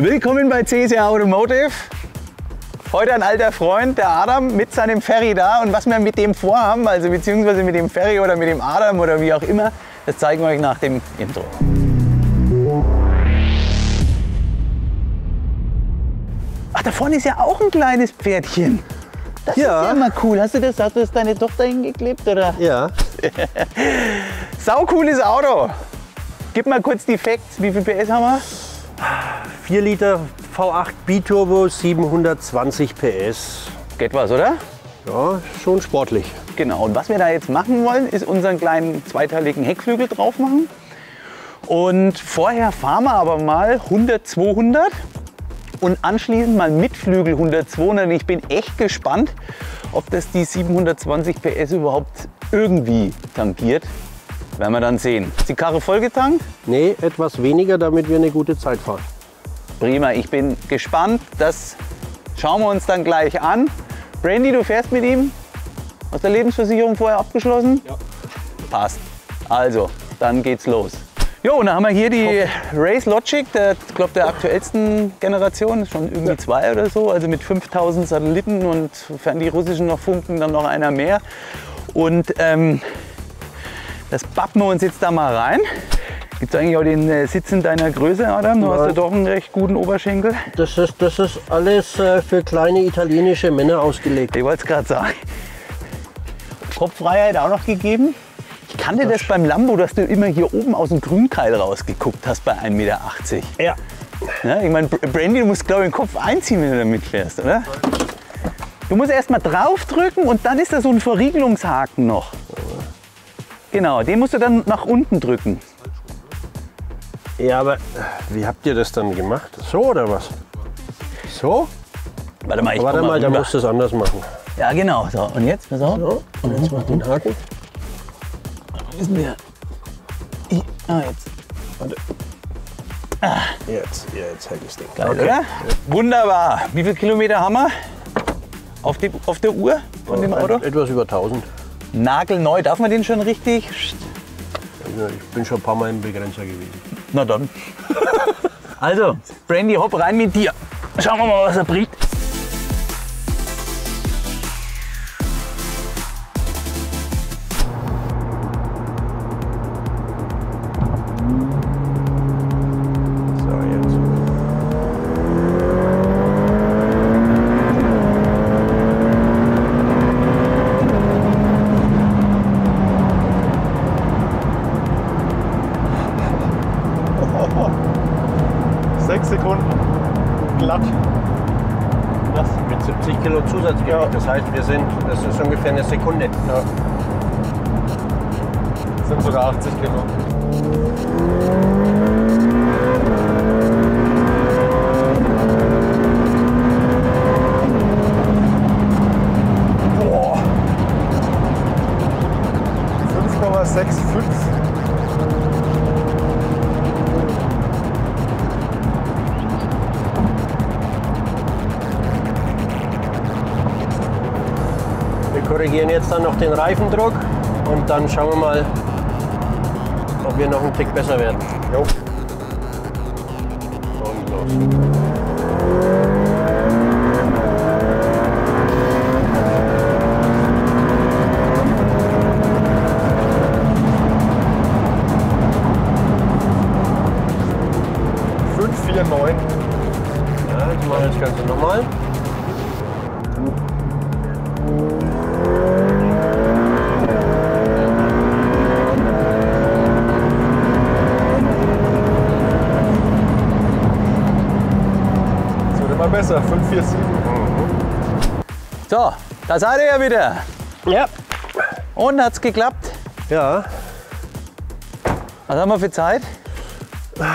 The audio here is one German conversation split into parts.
Willkommen bei CSR Automotive. Heute ein alter Freund, der Adam, mit seinem Ferry da. Und was wir mit dem vorhaben, also beziehungsweise mit dem Ferry oder mit dem Adam oder wie auch immer, das zeigen wir euch nach dem Intro. Ach, da vorne ist ja auch ein kleines Pferdchen. Das Ja. ist ja mal cool. Hast du das, hast du das deine Tochter hingeklebt oder? Ja, Sau cooles Auto. Gib mal kurz die Facts. Wie viel PS haben wir? 4 Liter V8 Biturbo, 720 PS. Geht was, oder? Ja, schon sportlich. Genau. Und was wir da jetzt machen wollen, ist unseren kleinen zweiteiligen Heckflügel drauf machen. Und vorher fahren wir aber mal 100, 200 und anschließend mal mit Flügel 100, 200. Ich bin echt gespannt, ob das die 720 PS überhaupt irgendwie tangiert. Werden wir dann sehen. Ist die Karre vollgetankt? Nee, etwas weniger, damit wir eine gute Zeit fahren. Prima, ich bin gespannt. Das schauen wir uns dann gleich an. Brandy, du fährst mit ihm? Aus der Lebensversicherung vorher abgeschlossen? Ja. Passt. Also, dann geht's los. Jo, und dann haben wir hier die Race Logic, der, ich glaube, der aktuellsten Generation, schon irgendwie zwei oder so, also mit 5000 Satelliten und sofern die russischen noch funken, dann noch einer mehr. Und ähm, das bappen wir uns jetzt da mal rein. Gibt es eigentlich auch den äh, Sitz in deiner Größe, Adam? Du hast ja doch einen recht guten Oberschenkel. Das ist, das ist alles äh, für kleine italienische Männer ausgelegt. Ich wollte es gerade sagen. Kopffreiheit auch noch gegeben. Ich kannte das beim Lambo, dass du immer hier oben aus dem Grünkeil rausgeguckt hast bei 1,80 Meter. Ja. Ja, ich meine, Brandy, du musst glaube ich den Kopf einziehen, wenn du damit fährst, oder? Du musst erst mal draufdrücken und dann ist da so ein Verriegelungshaken noch. Genau, den musst du dann nach unten drücken. Ja, aber wie habt ihr das dann gemacht? So oder was? So? Warte mal, ich Warte komm mal, da musst du es anders machen. Ja, genau. So, und jetzt? Pass auf. So, und jetzt mach den Haken. Wo ist denn der? Ah, jetzt. Jetzt, jetzt hält das Ding. Geil, oder? Wunderbar. Wie viele Kilometer haben wir auf, dem, auf der Uhr von dem Auto? Etwas über 1000. Nagelneu. Darf man den schon richtig? Also Ich bin schon ein paar Mal im Begrenzer gewesen. Na dann. Also, Brandy, hopp rein mit dir. Schauen wir mal, was er bringt. Glatt. Das mit 70 Kilo Zusatzgewicht. Ja. Das heißt, wir sind, das ist ungefähr eine Sekunde. Ja. Sind sogar 80 Kilo. Boah. 5,65. Korrigieren jetzt dann noch den Reifendruck und dann schauen wir mal, ob wir noch einen Tick besser werden. Jo. Und los. Vier, sieben. So, da seid ihr ja wieder. Ja. Und hat's geklappt? Ja, Was haben wir für Zeit?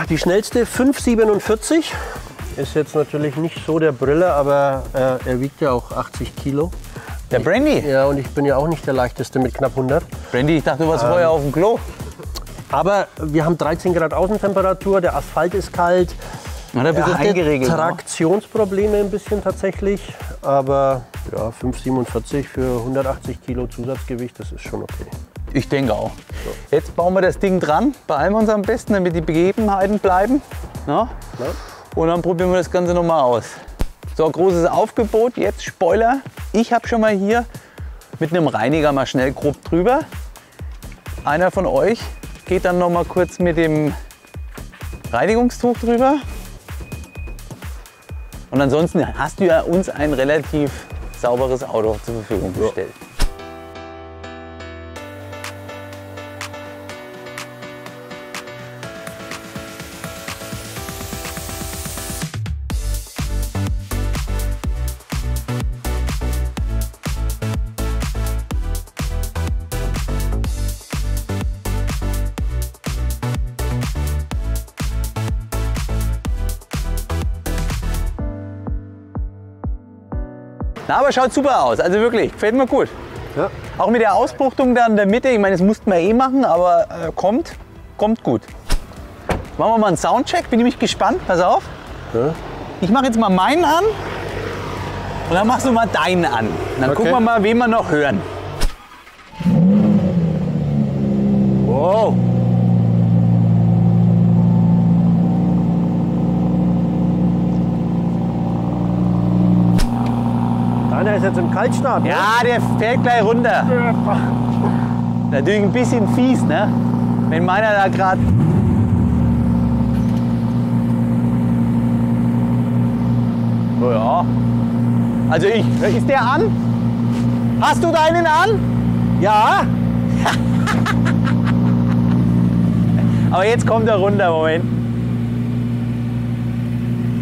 die schnellste 5,47. Ist jetzt natürlich nicht so der Brille, aber äh, er wiegt ja auch 80 Kilo. Der Brandy. Ja, und ich bin ja auch nicht der leichteste mit knapp 100. Brandy, ich dachte, du warst vorher auf dem Klo. Aber wir haben 13 Grad Außentemperatur, der Asphalt ist kalt. Hat ein bisschen Er hatte eingeregelt. ne? Traktionsprobleme ein bisschen tatsächlich, aber ja, 5,47 für 180 Kilo Zusatzgewicht, das ist schon okay. Ich denke auch. Jetzt bauen wir das Ding dran, beeilen wir uns am besten, damit die Begebenheiten bleiben. Na? Ja. Und dann probieren wir das Ganze nochmal aus. So, großes Aufgebot. Jetzt Spoiler. Ich habe schon mal hier mit einem Reiniger mal schnell grob drüber. Einer von euch geht dann noch mal kurz mit dem Reinigungstuch drüber. Und ansonsten hast du ja uns ein relativ sauberes Auto zur Verfügung gestellt. Na, aber schaut super aus. Also wirklich, gefällt mir gut. Ja. Auch mit der Ausbuchtung da in der Mitte. Ich meine, das mussten wir eh machen, aber äh, kommt, kommt gut. Machen wir mal einen Soundcheck. Bin nämlich gespannt. Pass auf. Ja. Ich mache jetzt mal meinen an. Und dann machst du mal deinen an. Und dann Okay. gucken wir mal, wen wir noch hören. Wow. Ist jetzt im Kaltstart. ne? Ja, der fährt gleich runter. Natürlich ein bisschen fies, ne? Wenn meiner da gerade. Oh ja. Also ich. Ist der an? Hast du deinen an? Ja. Aber jetzt kommt er runter, Moment.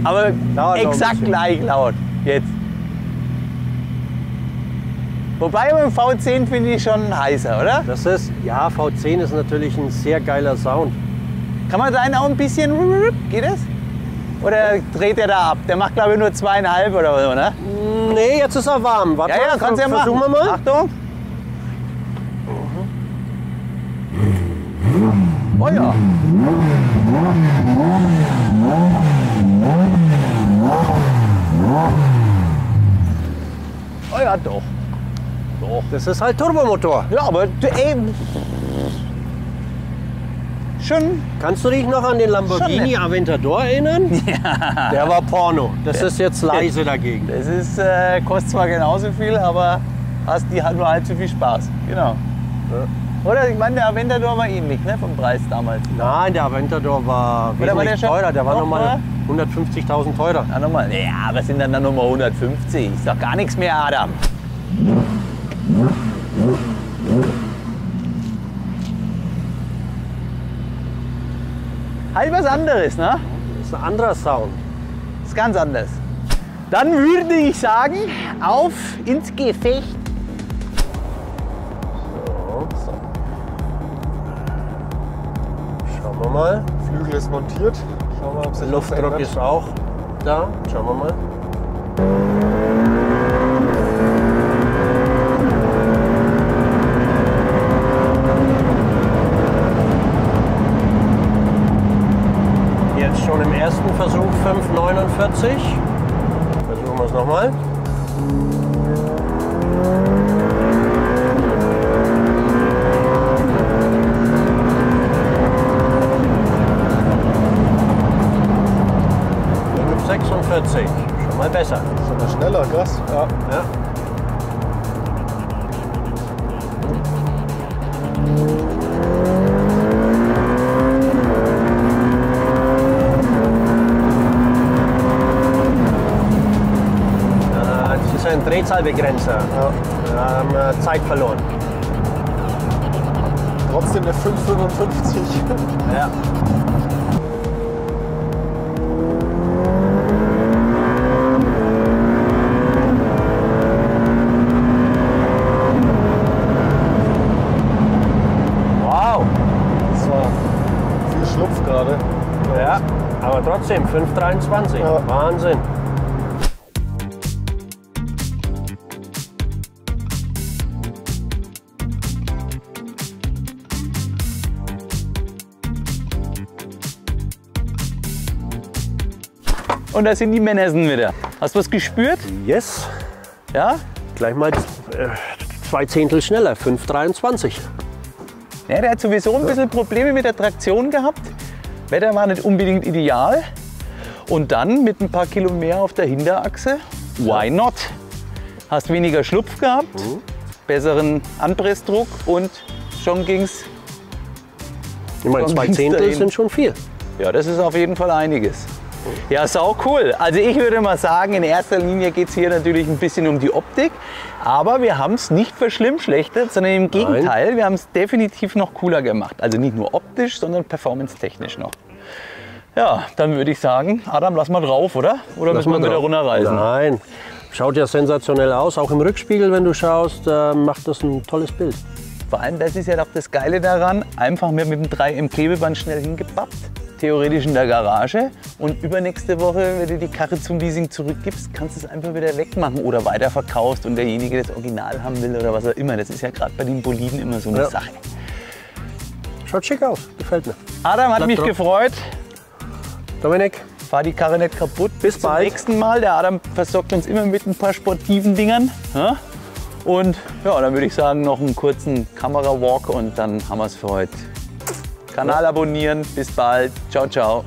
Aber Dauert exakt gleich laut. Jetzt. Wobei beim V10 finde ich schon heißer, oder? Das ist, ja, V10 ist natürlich ein sehr geiler Sound. Kann man deinen auch ein bisschen. Geht das? Oder dreht er da ab? Der macht, glaube ich, nur zweieinhalb oder so, ne? Nee, jetzt ist er warm. Warte Ja, ja, mal, kannst du ja machen. versuchen wir mal. Achtung. Oh ja. Oh ja, doch. Doch. Das ist halt Turbomotor. Ja, aber du, ey. Schon. Kannst du dich noch an den Lamborghini Aventador erinnern? Ja. Der war Porno. Das ist jetzt leise dagegen. Das ist, äh, kostet zwar genauso viel, aber hast die hat nur halb so viel Spaß. Genau. Oder ich meine, der Aventador war ähnlich, ne, vom Preis damals. Nein, der Aventador war Oder war der teurer. Der war noch nochmal 150.000 teurer. Ja, nochmal. Ja, was sind dann, dann nochmal 150? Ich sag gar nichts mehr, Adam. Halt was anderes, ne? Das ist ein anderer Sound. ist ganz anders. Dann würde ich sagen, auf ins Gefecht. Schauen wir mal. Flügel ist montiert. Schauen wir mal, ob sich Luftdruck ist auch da. Schauen wir mal. 45. Schon mal besser. Schon mal schneller, krass. Ja. ja. Das äh, ist ein Drehzahlbegrenzer. Ja. Da haben äh, Zeit verloren. Trotzdem eine 5,55. Ja. Viel Schlupf gerade. Ja, aber trotzdem 5,23. Ja. Wahnsinn. Und da sind die Männersen wieder. Hast du was gespürt? Yes. Ja? Gleich mal äh, zwei Zehntel schneller. 5,23. Ja, der hat sowieso ein bisschen Probleme mit der Traktion gehabt. Wetter war nicht unbedingt ideal. Und dann mit ein paar Kilo mehr auf der Hinterachse, why not? Hast weniger Schlupf gehabt, besseren Anpressdruck und schon ging's. Ich meine, zwei Zehntel dahin. sind schon viel. Ja, das ist auf jeden Fall einiges. Ja, sau cool. Also ich würde mal sagen, in erster Linie geht es hier natürlich ein bisschen um die Optik. Aber wir haben es nicht verschlimmschlechtet, sondern im Gegenteil, wir haben es definitiv noch cooler gemacht. Also nicht nur optisch, sondern performance-technisch noch. Ja, dann würde ich sagen, Adam, lass mal drauf, oder? Oder müssen wir wieder drauf. runterreisen? Nein. Schaut ja sensationell aus. Auch im Rückspiegel, wenn du schaust, äh, macht das ein tolles Bild. Vor allem, das ist ja doch das Geile daran, einfach mit, mit dem 3M Klebeband schnell hingepappt, theoretisch in der Garage und übernächste Woche, wenn du die Karre zum Leasing zurückgibst, kannst du es einfach wieder wegmachen oder weiterverkaufst und derjenige das Original haben will oder was auch immer. Das ist ja gerade bei den Boliden immer so eine Ja. Sache. Schaut schick aus. Gefällt mir. Adam hat Bleib mich drauf. gefreut. Dominik, Fahr die Karre nicht kaputt. Bis zum bald. nächsten Mal. Der Adam versorgt uns immer mit ein paar sportiven Dingern. Und ja, dann würde ich sagen, noch einen kurzen Kamerawalk und dann haben wir es für heute. Kanal abonnieren. Bis bald. Ciao, ciao.